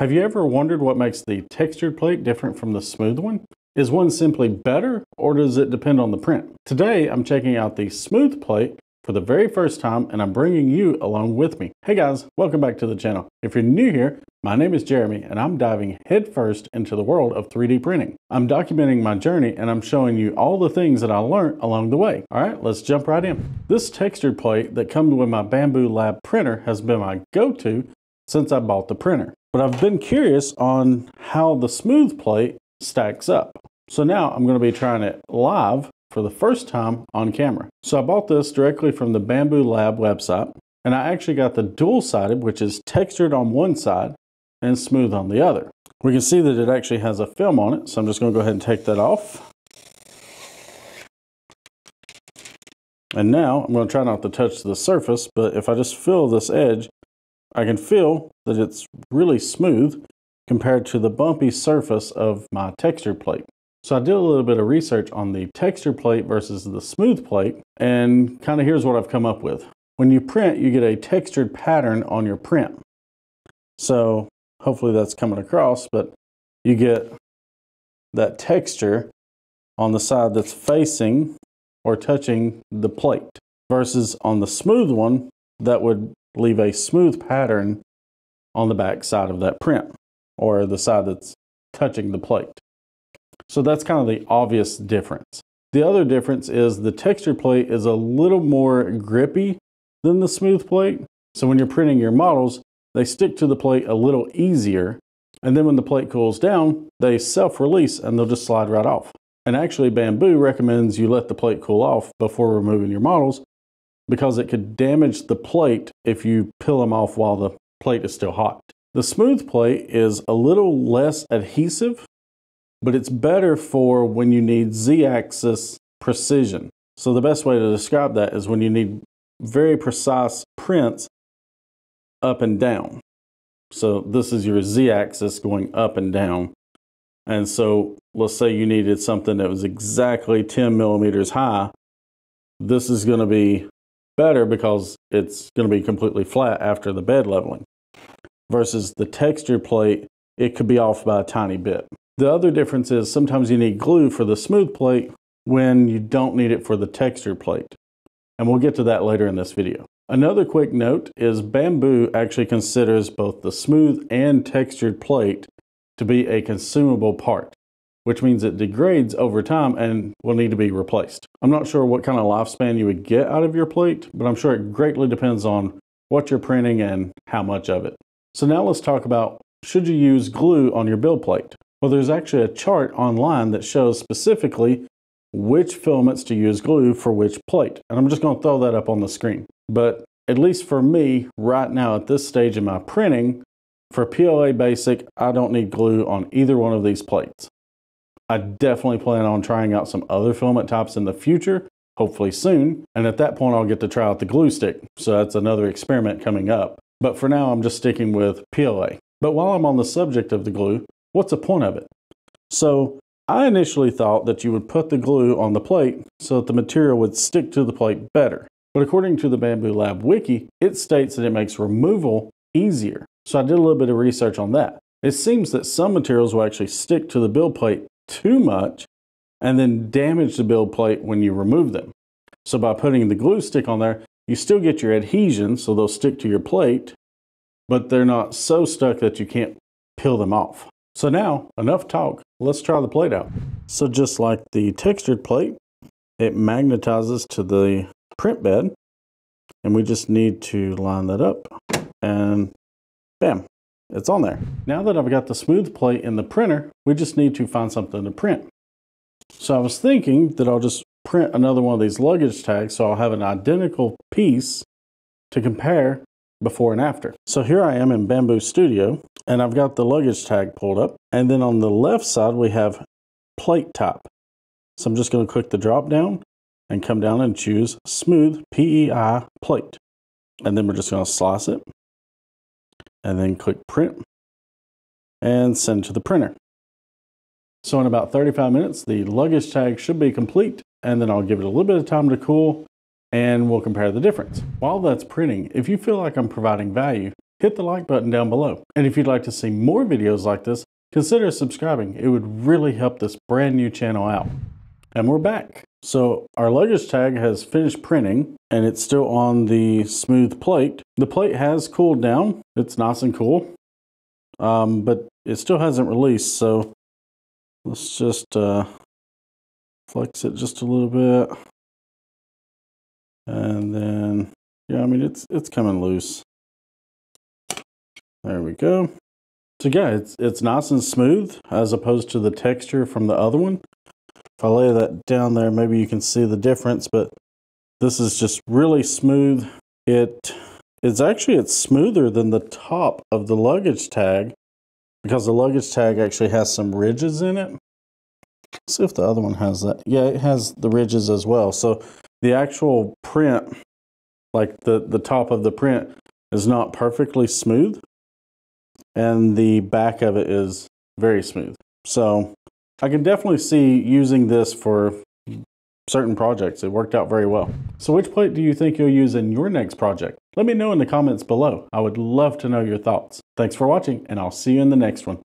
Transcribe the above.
Have you ever wondered what makes the textured plate different from the smooth one? Is one simply better or does it depend on the print? Today I'm checking out the smooth plate for the very first time and I'm bringing you along with me. Hey guys, welcome back to the channel. If you're new here, my name is Jeremy and I'm diving headfirst into the world of 3D printing. I'm documenting my journey and I'm showing you all the things that I learned along the way. All right, let's jump right in. This textured plate that comes with my Bambu Lab printer has been my go-to since I bought the printer. But I've been curious on how the smooth plate stacks up. So now I'm going to be trying it live for the first time on camera. So I bought this directly from the Bambu Lab website and I actually got the dual sided which is textured on one side and smooth on the other. We can see that it actually has a film on it so I'm just going to go ahead and take that off. And now I'm going to try not to touch the surface but if I just feel this edge I can feel that it's really smooth compared to the bumpy surface of my texture plate. So I did a little bit of research on the texture plate versus the smooth plate and kind of here's what I've come up with. When you print, you get a textured pattern on your print. So hopefully that's coming across, but you get that texture on the side that's facing or touching the plate versus on the smooth one that would leave a smooth pattern on the back side of that print or the side that's touching the plate. So that's kind of the obvious difference. The other difference is the texture plate is a little more grippy than the smooth plate. So when you're printing your models, they stick to the plate a little easier. And then when the plate cools down, they self-release and they'll just slide right off. And actually Bambu recommends you let the plate cool off before removing your models because it could damage the plate if you peel them off while the plate is still hot. The smooth plate is a little less adhesive, but it's better for when you need z-axis precision. So the best way to describe that is when you need very precise prints up and down. So this is your z-axis going up and down. And so let's say you needed something that was exactly 10 millimeters high. This is going to be better because it's going to be completely flat after the bed leveling. Versus the texture plate, it could be off by a tiny bit. The other difference is sometimes you need glue for the smooth plate when you don't need it for the texture plate. And we'll get to that later in this video. Another quick note is Bambu actually considers both the smooth and textured plate to be a consumable part which means it degrades over time and will need to be replaced. I'm not sure what kind of lifespan you would get out of your plate, but I'm sure it greatly depends on what you're printing and how much of it. So now let's talk about should you use glue on your build plate? Well, there's actually a chart online that shows specifically which filaments to use glue for which plate. And I'm just going to throw that up on the screen. But at least for me, right now at this stage in my printing, for PLA Basic, I don't need glue on either one of these plates. I definitely plan on trying out some other filament types in the future, hopefully soon. And at that point, I'll get to try out the glue stick. So that's another experiment coming up. But for now, I'm just sticking with PLA. But while I'm on the subject of the glue, what's the point of it? So I initially thought that you would put the glue on the plate so that the material would stick to the plate better. But according to the Bambu Lab wiki, it states that it makes removal easier. So I did a little bit of research on that. It seems that some materials will actually stick to the build plate too much and then damage the build plate when you remove them. So by putting the glue stick on there, you still get your adhesion, so they'll stick to your plate, but they're not so stuck that you can't peel them off. So now, enough talk, let's try the plate out. So just like the textured plate, it magnetizes to the print bed, and we just need to line that up, and bam, it's on there. Now that I've got the smooth plate in the printer, we just need to find something to print. So I was thinking that I'll just print another one of these luggage tags so I'll have an identical piece to compare before and after. So here I am in Bambu Studio and I've got the luggage tag pulled up and then on the left side we have plate top. So I'm just going to click the drop down and come down and choose smooth PEI plate. And then we're just going to slice it and then click print and send to the printer. So in about 35 minutes, the luggage tag should be complete and then I'll give it a little bit of time to cool and we'll compare the difference. While that's printing, if you feel like I'm providing value, hit the like button down below. And if you'd like to see more videos like this, consider subscribing. It would really help this brand new channel out. And we're back. So our luggage tag has finished printing and it's still on the smooth plate. The plate has cooled down. It's nice and cool, um, but it still hasn't released. So let's just uh, flex it just a little bit. And then, yeah, I mean, it's, it's coming loose. There we go. So yeah, it's, it's nice and smooth as opposed to the texture from the other one. If I lay that down there, maybe you can see the difference, but this is just really smooth. It It is actually, it's smoother than the top of the luggage tag because the luggage tag actually has some ridges in it. Let's see if the other one has that. Yeah, it has the ridges as well. So the actual print, like the, the top of the print is not perfectly smooth and the back of it is very smooth. So I can definitely see using this for certain projects. It worked out very well. So which plate do you think you'll use in your next project? Let me know in the comments below. I would love to know your thoughts. Thanks for watching and I'll see you in the next one.